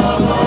Lord.